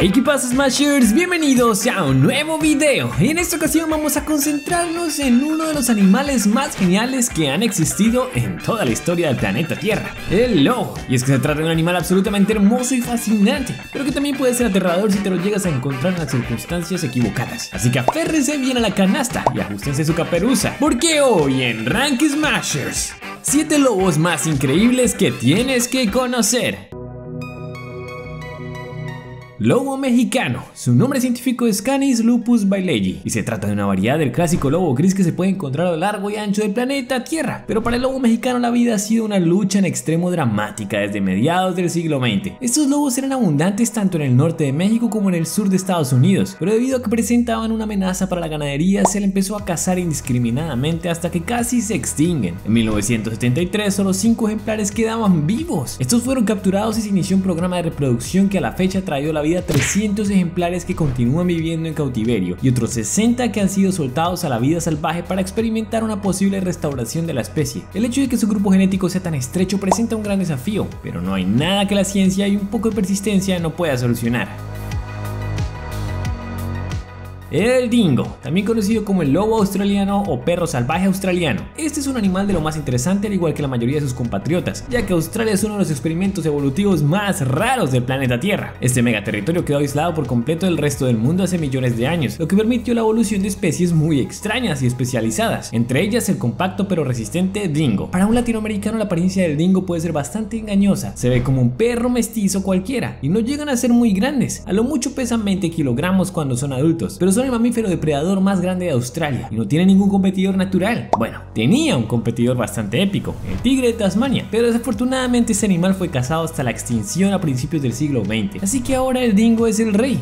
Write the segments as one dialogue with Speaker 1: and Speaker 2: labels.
Speaker 1: Hey, ¿qué pasa Smashers? Bienvenidos a un nuevo video. Y en esta ocasión vamos a concentrarnos en uno de los animales más geniales que han existido en toda la historia del planeta Tierra, el lobo. Y es que se trata de un animal absolutamente hermoso y fascinante, pero que también puede ser aterrador si te lo llegas a encontrar en las circunstancias equivocadas. Así que aférrense bien a la canasta y ajustense su caperuza, porque hoy en Rank Smashers, 7 lobos más increíbles que tienes que conocer. Lobo mexicano. Su nombre científico es Canis lupus bailegi y se trata de una variedad del clásico lobo gris que se puede encontrar a lo largo y ancho del planeta Tierra. Pero para el lobo mexicano la vida ha sido una lucha en extremo dramática desde mediados del siglo XX. Estos lobos eran abundantes tanto en el norte de México como en el sur de Estados Unidos, pero debido a que presentaban una amenaza para la ganadería se le empezó a cazar indiscriminadamente hasta que casi se extinguen. En 1973 solo 5 ejemplares quedaban vivos. Estos fueron capturados y se inició un programa de reproducción que a la fecha ha la vida 300 ejemplares que continúan viviendo en cautiverio y otros 60 que han sido soltados a la vida salvaje para experimentar una posible restauración de la especie. El hecho de que su grupo genético sea tan estrecho presenta un gran desafío, pero no hay nada que la ciencia y un poco de persistencia no pueda solucionar. El dingo, también conocido como el lobo australiano o perro salvaje australiano. Este es un animal de lo más interesante al igual que la mayoría de sus compatriotas, ya que Australia es uno de los experimentos evolutivos más raros del planeta Tierra. Este megaterritorio quedó aislado por completo del resto del mundo hace millones de años, lo que permitió la evolución de especies muy extrañas y especializadas, entre ellas el compacto pero resistente dingo. Para un latinoamericano la apariencia del dingo puede ser bastante engañosa, se ve como un perro mestizo cualquiera y no llegan a ser muy grandes, a lo mucho pesan 20 kilogramos cuando son adultos, pero son el mamífero depredador más grande de Australia y no tiene ningún competidor natural. Bueno, tenía un competidor bastante épico, el tigre de Tasmania, pero desafortunadamente ese animal fue cazado hasta la extinción a principios del siglo XX, así que ahora el dingo es el rey.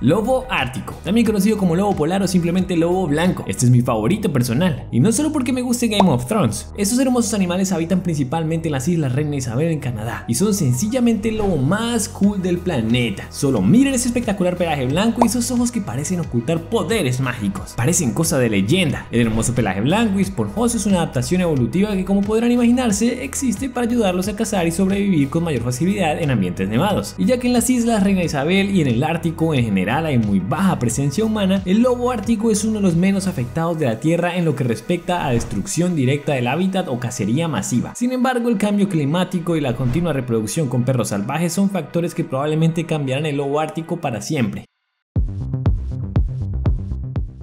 Speaker 1: Lobo ártico, también conocido como lobo polar o simplemente lobo blanco. Este es mi favorito personal, y no solo porque me guste Game of Thrones. Estos hermosos animales habitan principalmente en las Islas Reina Isabel en Canadá, y son sencillamente lobo más cool del planeta. Solo miren ese espectacular pelaje blanco y esos ojos que parecen ocultar poderes mágicos. Parecen cosa de leyenda. El hermoso pelaje blanco y esponjoso es una adaptación evolutiva que como podrán imaginarse existe para ayudarlos a cazar y sobrevivir con mayor facilidad en ambientes nevados. Y ya que en las Islas Reina Isabel y en el Ártico en general hay muy baja presencia humana, el lobo ártico es uno de los menos afectados de la Tierra en lo que respecta a destrucción directa del hábitat o cacería masiva. Sin embargo, el cambio climático y la continua reproducción con perros salvajes son factores que probablemente cambiarán el lobo ártico para siempre.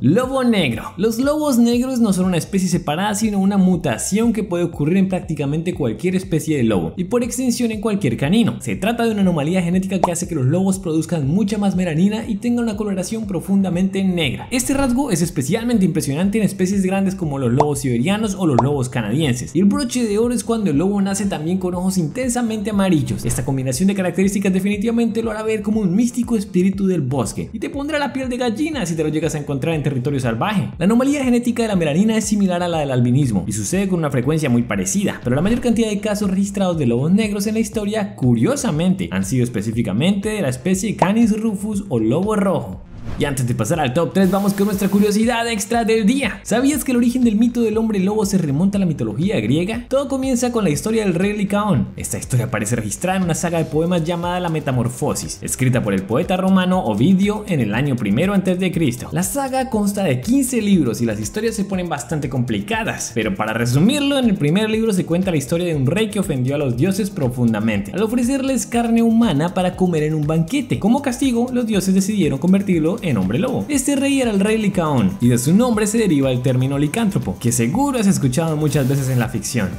Speaker 1: Lobo negro. Los lobos negros no son una especie separada, sino una mutación que puede ocurrir en prácticamente cualquier especie de lobo y por extensión en cualquier canino. Se trata de una anomalía genética que hace que los lobos produzcan mucha más melanina y tengan una coloración profundamente negra. Este rasgo es especialmente impresionante en especies grandes como los lobos siberianos o los lobos canadienses. Y el broche de oro es cuando el lobo nace también con ojos intensamente amarillos. Esta combinación de características definitivamente lo hará ver como un místico espíritu del bosque y te pondrá la piel de gallina si te lo llegas a encontrar en territorio salvaje. La anomalía genética de la melanina es similar a la del albinismo y sucede con una frecuencia muy parecida, pero la mayor cantidad de casos registrados de lobos negros en la historia, curiosamente, han sido específicamente de la especie Canis rufus o lobo rojo. Y antes de pasar al top 3 vamos con nuestra curiosidad extra del día. ¿Sabías que el origen del mito del hombre lobo se remonta a la mitología griega? Todo comienza con la historia del rey Licaón. Esta historia aparece registrada en una saga de poemas llamada La Metamorfosis, escrita por el poeta romano Ovidio en el año primero antes de Cristo. La saga consta de 15 libros y las historias se ponen bastante complicadas, pero para resumirlo, en el primer libro se cuenta la historia de un rey que ofendió a los dioses profundamente al ofrecerles carne humana para comer en un banquete. Como castigo, los dioses decidieron convertirlo en hombre lobo. Este rey era el rey Licaón y de su nombre se deriva el término licántropo, que seguro has escuchado muchas veces en la ficción.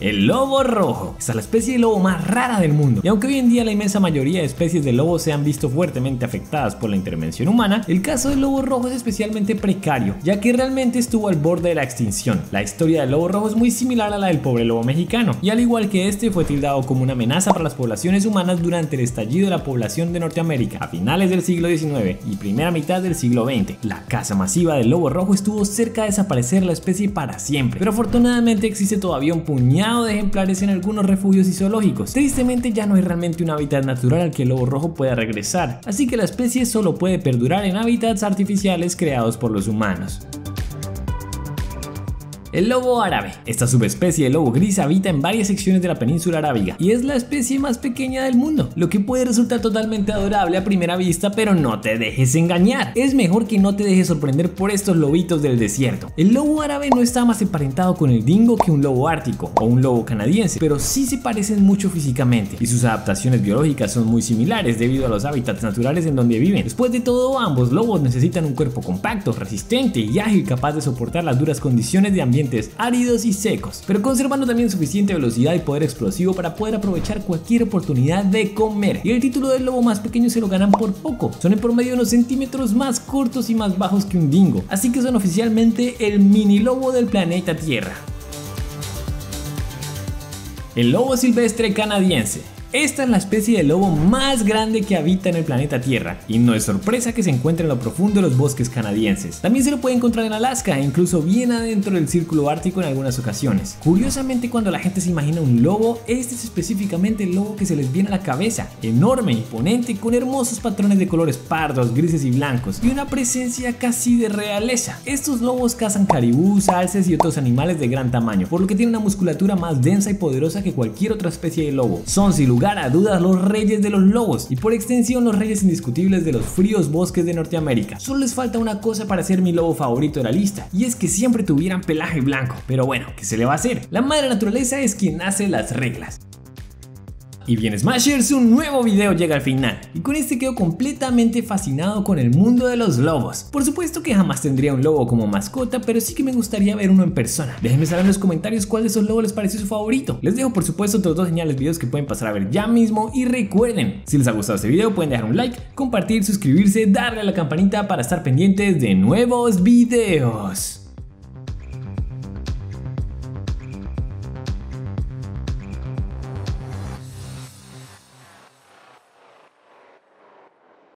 Speaker 1: El lobo rojo. Es la especie de lobo más rara del mundo. Y aunque hoy en día la inmensa mayoría de especies de lobos se han visto fuertemente afectadas por la intervención humana, el caso del lobo rojo es especialmente precario, ya que realmente estuvo al borde de la extinción. La historia del lobo rojo es muy similar a la del pobre lobo mexicano, y al igual que este fue tildado como una amenaza para las poblaciones humanas durante el estallido de la población de Norteamérica a finales del siglo XIX y primera mitad del siglo XX. La caza masiva del lobo rojo estuvo cerca de desaparecer la especie para siempre, pero afortunadamente existe todavía un puñado de ejemplares en algunos refugios y zoológicos. Tristemente ya no hay realmente un hábitat natural al que el lobo rojo pueda regresar, así que la especie solo puede perdurar en hábitats artificiales creados por los humanos. El lobo árabe. Esta subespecie de lobo gris habita en varias secciones de la península arábiga y es la especie más pequeña del mundo, lo que puede resultar totalmente adorable a primera vista, pero no te dejes engañar. Es mejor que no te dejes sorprender por estos lobitos del desierto. El lobo árabe no está más emparentado con el dingo que un lobo ártico o un lobo canadiense, pero sí se parecen mucho físicamente y sus adaptaciones biológicas son muy similares debido a los hábitats naturales en donde viven. Después de todo, ambos lobos necesitan un cuerpo compacto, resistente y ágil capaz de soportar las duras condiciones de áridos y secos, pero conservando también suficiente velocidad y poder explosivo para poder aprovechar cualquier oportunidad de comer. Y el título del lobo más pequeño se lo ganan por poco, son en promedio unos centímetros más cortos y más bajos que un dingo, así que son oficialmente el mini lobo del planeta Tierra. El lobo silvestre canadiense esta es la especie de lobo más grande que habita en el planeta Tierra y no es sorpresa que se encuentre en lo profundo de los bosques canadienses. También se lo puede encontrar en Alaska e incluso bien adentro del círculo ártico en algunas ocasiones. Curiosamente cuando la gente se imagina un lobo, este es específicamente el lobo que se les viene a la cabeza, enorme, imponente, con hermosos patrones de colores pardos, grises y blancos y una presencia casi de realeza. Estos lobos cazan caribús, alces y otros animales de gran tamaño, por lo que tienen una musculatura más densa y poderosa que cualquier otra especie de lobo. Son sin a dudas los reyes de los lobos y por extensión los reyes indiscutibles de los fríos bosques de Norteamérica. Solo les falta una cosa para ser mi lobo favorito de la lista y es que siempre tuvieran pelaje blanco. Pero bueno, ¿qué se le va a hacer? La madre naturaleza es quien hace las reglas. Y bien Smashers, un nuevo video llega al final y con este quedo completamente fascinado con el mundo de los lobos. Por supuesto que jamás tendría un lobo como mascota, pero sí que me gustaría ver uno en persona. Déjenme saber en los comentarios cuál de esos lobos les pareció su favorito. Les dejo por supuesto otros dos geniales videos que pueden pasar a ver ya mismo y recuerden, si les ha gustado este video pueden dejar un like, compartir, suscribirse, darle a la campanita para estar pendientes de nuevos videos.